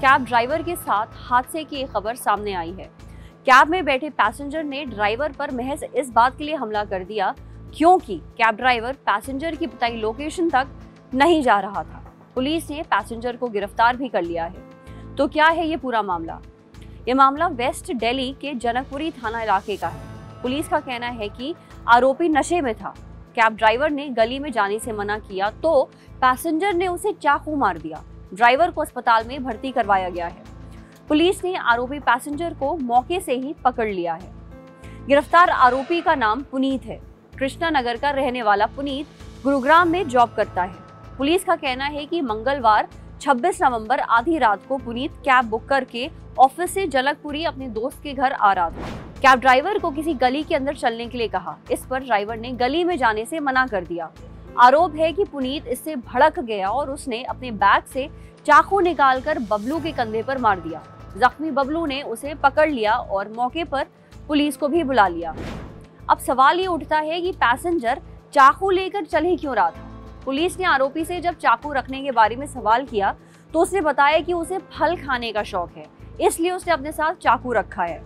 Cab driver के साथ हादसे की खबर सामने आई है। कैब में बैठे पैसेंजर ने ड्राइवर पर महज इस बात के लिए हमला कर दिया क्योंकि कैब ड्राइवर पैसेंजर की बताई लोकेशन तक नहीं जा रहा था। पुलिस ने पैसेंजर को गिरफ़्तार भी कर लिया है। तो क्या है ये पूरा मामला? ये मामला वेस्ट दिल्ली के जनकपुरी थाना इलाके का है। पुलिस का कहना है कि आरोपी नशे में था। कैब ड्राइवर ने गली में जाने से मना किया तो पैसेंजर ने उसे चाकू मार दिया। ड्राइवर को अस्पताल में भर्ती करवाया गया है। पुलिस ने आरोपी पैसेंजर को मौके से ही पकड़ लिया है। गिरफ़्तार आरोपी का नाम पुनीत है। कृष्णा नगर का रहने वाला पुनीत गुरुग्राम में जॉब करता है। पुलिस का कहना है कि मंगलवार 26 नवंबर आधी रात को पुनीत कैब बुक करके ऑफ़िस से जलकपुरी अपने दोस्त के घर आ रहा था। कैब ड्राइवर को किसी गली के अंदर चलने के लिए कहा। इस पर ड्राइवर ने गली में जाने से मना कर दिया। आरोप है कि पुनीत इससे भड़क गया और उसने अपने बैग से चाकू निकालकर बबलू के कंधे पर मार दिया। जख्मी बबलू ने उसे पकड़ लिया और मौके पर पुलिस को भी बुला लिया। अब सवाल ये उठता है कि पैसेंजर चाकू लेकर चल ही क्यों रहा था पुलिस ने आरोपी से जब चाकू रखने के बारे में सवाल किया तो उसने बताया कि उसे फल खाने का शौक है, इसलिए उसने अपने साथ चाकू रखा है।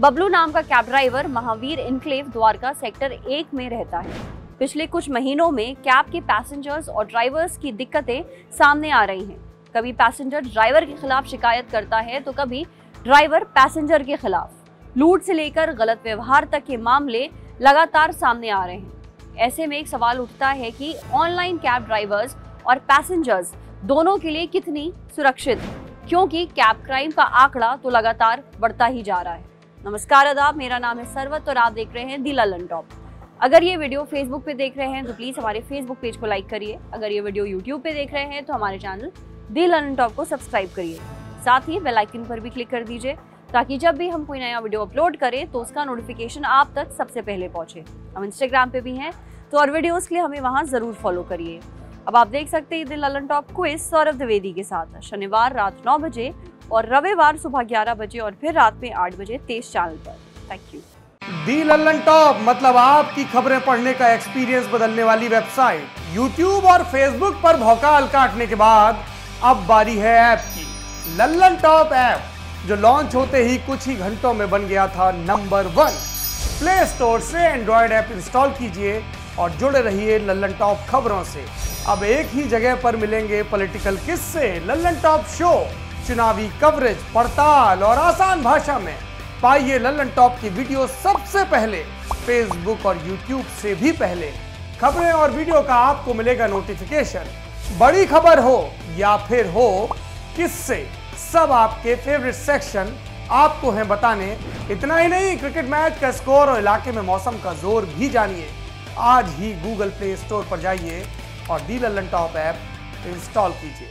बबलू नाम का cab driver Mahavir enclave Dwarka sector एक में रहता है। पिछले कुछ महीनों में कैब के पैसेंजर्स और ड्राइवर्स की दिक्कतें सामने आ रही हैं। कभी पैसेंजर ड्राइवर के खिलाफ शिकायत करता है तो कभी ड्राइवर पैसेंजर के खिलाफ। लूट से लेकर गलत व्यवहार तक के मामले लगातार सामने आ रहे हैं। ऐसे में एक सवाल उठता है कि ऑनलाइन कैब ड्राइवर्स और पैसेंजर्स दोनों के लिए कितनी सुरक्षित? है क्योंकि कैब क्राइम का आंकड़ा तो लगातार बढ़ता ही जा रहा है। नमस्कार, आदाब, मेरा नाम है सरवत और आप देख रहे हैं दिला टॉप अगर ये वीडियो फेसबुक पे देख रहे हैं तो प्लीज़ हमारे फेसबुक पेज को लाइक करिए। अगर ये वीडियो यूट्यूब पे देख रहे हैं तो हमारे चैनल दी ललन टॉप को सब्सक्राइब करिए। साथ ही बेल आइकन पर भी क्लिक कर दीजिए, ताकि जब भी हम कोई नया वीडियो अपलोड करें तो उसका नोटिफिकेशन आप तक सबसे पहले पहुँचे। हम इंस्टाग्राम पे भी हैं तो और वीडियोस के लिए हमें वहाँ ज़रूर फॉलो करिए। अब आप देख सकते हैं the Lallantop quiz Saurabh Dwivedi के साथ। शनिवार रात नौ बजे और रविवार सुबह ग्यारह बजे और फिर रात में आठ बजे तेज चैनल पर। Thank you the Lallantop मतलब आपकी खबरें पढ़ने का एक्सपीरियंस बदलने वाली वेबसाइट यूट्यूब और फेसबुक पर भौकाल काटने के बाद अब बारी है ऐप की। लल्लन टॉप ऐप जो लॉन्च होते ही कुछ ही घंटों में बन गया था नंबर वन प्ले स्टोर से एंड्रॉयड ऐप इंस्टॉल कीजिए और जुड़े रहिए लल्लन टॉप खबरों से। अब एक ही जगह पर मिलेंगे पॉलिटिकल किस्से। लल्लन टॉप शो चुनावी कवरेज पड़ताल और आसान भाषा में। पाइए लल्लन टॉप की वीडियो सबसे पहले फेसबुक और यूट्यूब से भी पहले। खबरें और वीडियो का आपको मिलेगा नोटिफिकेशन बड़ी खबर हो या फिर हो, किससे? सब आपके फेवरेट सेक्शन आपको हैं बताने। इतना ही नहीं क्रिकेट मैच का स्कोर और इलाके में मौसम का ज़ोर भी जानिए। आज ही गूगल प्ले स्टोर पर जाइए और the Lallantop app install कीजिए।